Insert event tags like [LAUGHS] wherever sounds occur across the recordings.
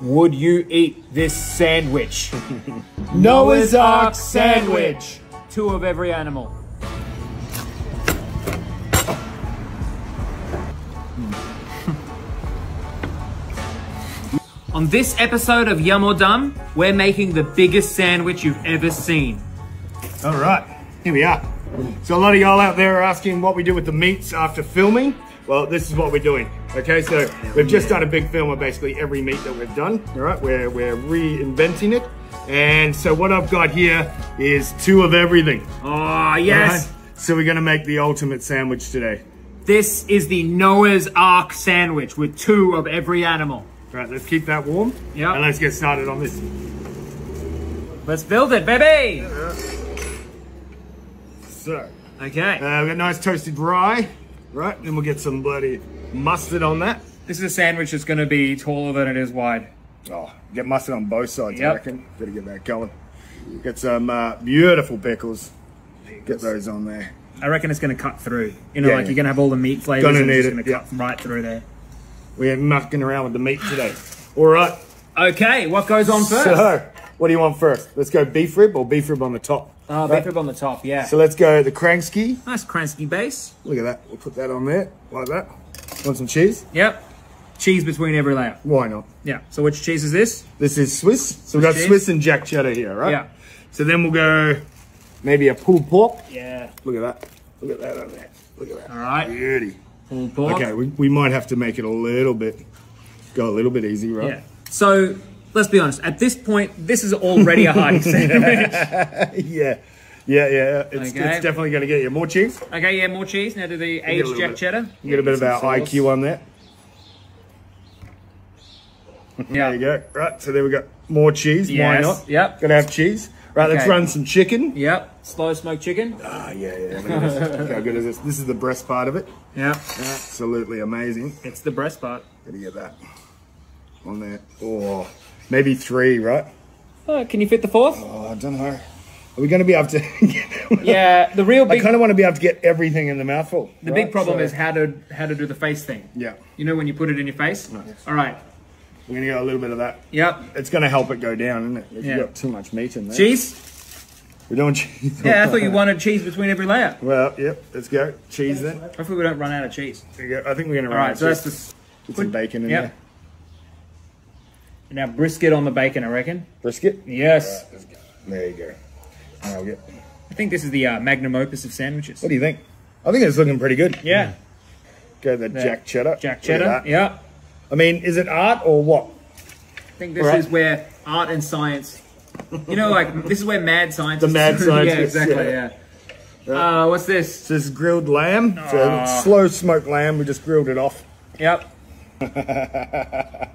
Would you eat this sandwich? [LAUGHS] Noah's Ark sandwich. Two of every animal. Hmm. On this episode of Yum or Dumb, we're making the biggest sandwich you've ever seen. All right, here we are. So a lot of y'all out there are asking what we do with the meats after filming. Well, this is what we're doing. Okay, so we've just done a big film of basically every meat that we've done. All right, we're, we're reinventing it. And so what I've got here is two of everything. Oh, yes! Right? So we're gonna make the ultimate sandwich today. This is the Noah's Ark sandwich with two of every animal. All right, let's keep that warm. Yeah. And let's get started on this. Let's build it, baby! So, Okay. uh, we've got nice toasted rye, right? Then we'll get some bloody mustard on that. This is a sandwich that's going to be taller than it is wide. Oh, get mustard on both sides, I reckon. Gotta get that going. Get some uh, beautiful pickles. Get those on there. I reckon it's going to cut through. You know, Yeah, like yeah. you're going to have all the meat flavors Gonna and it's need gonna yeah. cut right through there. We are mucking around with the meat today. All right. Okay, what goes on first? So, what do you want first? Let's go beef rib or beef rib on the top. Oh, Right? beef rib on the top, yeah. So let's go the Kransky. nice Kransky base. Look at that. We'll put that on there like that. Want some cheese? Yep. Cheese between every layer. Why not? Yeah. So which cheese is this? This is Swiss. So we've got cheese? Swiss and Jack cheddar here, right? Yeah. So then we'll go maybe a pulled pork. Yeah. Look at that. Look at that on there. Look at that. All right. Beauty. Pulled pork. Okay, we, we might have to make it a little bit, go a little bit easy, right? Yeah. So let's be honest. At this point, this is already a hearty [LAUGHS] sandwich. [LAUGHS] yeah. Yeah, yeah. It's, Okay. it's definitely going to get you more cheese. Okay, yeah, more cheese. Now do the a aged little jack bit- cheddar. You get a bit of our Some sauce. IQ on [LAUGHS] there. Yeah. There you go. Right, so there we got more cheese. Why Yes, not? yep. Gonna have cheese. Right, let's Okay. run some chicken. Yep. Slow smoked chicken. Ah, yeah, yeah. Look at this. Look How good is this? This is the breast part of it. Yeah. Absolutely amazing. It's the breast part. Gotta get that on there. Oh, maybe three, right? Oh, can you fit the fourth? Oh, I don't know. Are we gonna be able to? [LAUGHS] Yeah. The real I kind of want to be able to get everything in the mouthful. the big problem is how to how to do the face thing. Yeah, You know when you put it in your face. All right. we're gonna get a little bit of that. Yep. It's gonna help it go down, isn't it? If Yeah. you got too much meat in there. Cheese. We're doing cheese. Yeah, I thought you wanted cheese between every layer. Well, yep. Let's go. Cheese then. Hopefully we don't run out of cheese. There you go. I think we're gonna All run. right, so that's the Put some bacon in Yep. there. Now brisket on the bacon. I reckon. Brisket. Yes. There you go. Now get. I think this is the uh, magnum opus of sandwiches. What do you think? I think it's looking pretty good. Yeah. Go the Jack Cheddar. Jack cheddar. Yeah. I mean, is it art or what? I think this Right. is where art and science. You know, like this is where mad science. The mad [LAUGHS] yeah, exactly. yeah. Yeah. Uh, what's this? This is grilled lamb. So slow smoked lamb. We just grilled it off. Yep. [LAUGHS]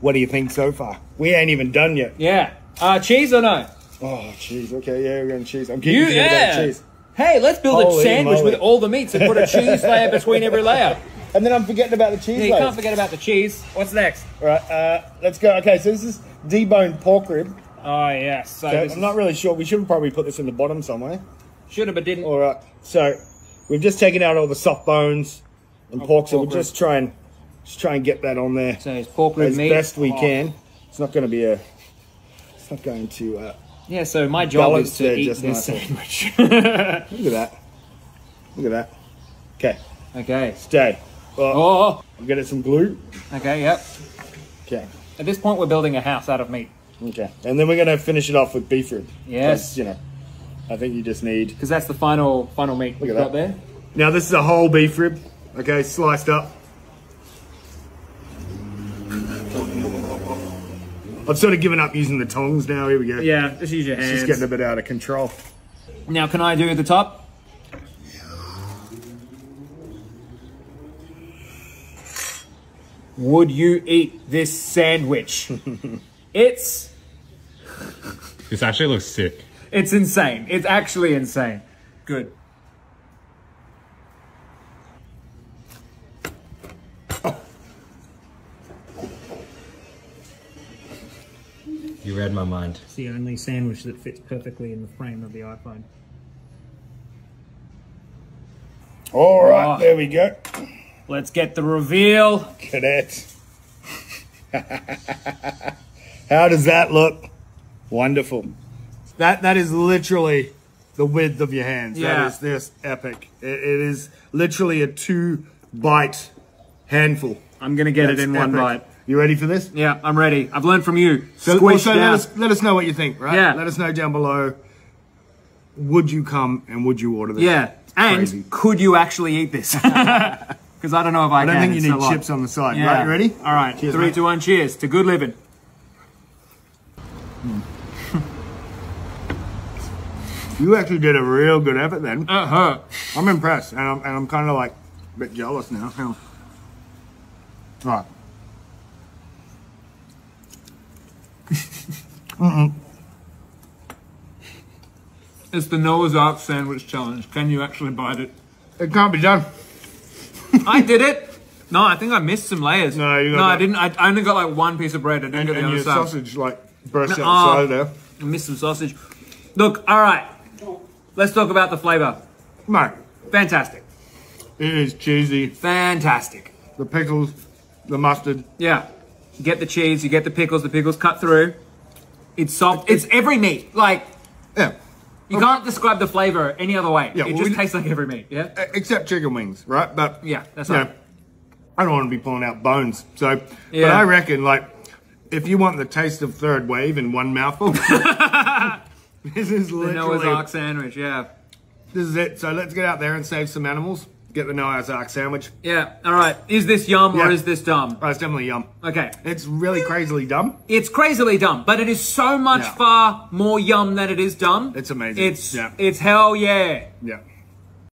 What do you think so far? We ain't even done yet. Yeah. Uh, cheese or no? Oh, cheese. Okay, yeah, we're going cheese. I'm keeping You forgetting yeah. about cheese. Hey, let's build Holy a sandwich moly. with all the meats and put a cheese layer [LAUGHS] between every layer. And then I'm forgetting about the cheese Yeah, you layers. can't forget about the cheese. What's next? Right, uh, let's go. Okay, so this is deboned pork rib. Oh yes. So Okay, I'm not really sure. We should probably put this in the bottom somewhere. should have but didn't. All right. So we've just taken out all the soft bones and pork, so pork we'll just try and just try and get that on there So it's pork as meat. best we Oh. can. It's not going to be a. It's not going to. Uh, Yeah. So my job is to eat just this nicely. sandwich. [LAUGHS] look at that. Look at that. Okay, okay. stay. Oh, Oh. I'm getting some glue. Okay. Yep. Okay. At this point, we're building a house out of meat Okay. And then we're going to finish it off with beef rib. Yes. You know, I think you just need. because that's the final final meat Look at got that. there. Now this is a whole beef rib. Okay, sliced up. I've sort of given up using the tongs now. Here we go. Yeah. Just use your It's hands. just getting a bit out of control. Now, can I do the top? Would you eat this sandwich? [LAUGHS] it's This actually looks sick. it's insane. It's actually insane. Good. You read my mind. It's the only sandwich that fits perfectly in the frame of the iPhone. All right, Oh. there we go. Let's get the reveal. Cadet. [LAUGHS] How does that look? Wonderful. That that is literally the width of your hands. Yeah. That is this epic. It, it is literally a two bite handful. I'm gonna get That's it in one bite. You ready for this? Yeah, I'm ready. I've learned from you. So Squish also let us, let us know what you think, right? Yeah. Let us know down below. Would you come and would you order this? Yeah, and Crazy. could you actually eat this? [LAUGHS] Because I don't know if I, can. I don't can. think you It's need chips on the side. Yeah. Right, you ready? All right, Cheers, three, mate. two, one. Cheers to good living. [LAUGHS] You actually did a real good effort then. Uh huh. I'm impressed, and I'm, and I'm kind of like a bit jealous now. [LAUGHS] Hang on. Right. It's the Noah's Ark sandwich challenge. Can you actually bite it? It can't be done. [LAUGHS] I did it. No, I think I missed some layers. No, you got No, I didn't. I, I only got like one piece of bread. I didn't And, get the and other your side. sausage like burst No, outside uh, there. I missed some sausage. Look, all right. Let's talk about the flavor. Mate, Fantastic. it is cheesy. Fantastic. The pickles, the mustard. Yeah. You get the cheese, you get the pickles, the pickles cut through. It's soft. It's every meat. Like, Yeah. you can't describe the flavor any other way. Yeah, it well, just tastes like every meat. Yeah? Except chicken wings, right? But Yeah, that's right. know, I don't want to be pulling out bones. So, yeah. but I reckon like if you want the taste of third wave in one mouthful, [LAUGHS] this is literally. The Noah's Ark sandwich, yeah. this is it. So let's get out there and save some animals. Get the Noah's Ark sandwich. Yeah. All right. Is this yum or Yeah. is this dumb? Oh, it's definitely yum. Okay. It's really crazily dumb. It's crazily dumb, but it is so much Yeah. far more yum than it is dumb. It's amazing. It's Yeah. it's hell yeah. Yeah.